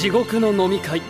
地獄の飲み会。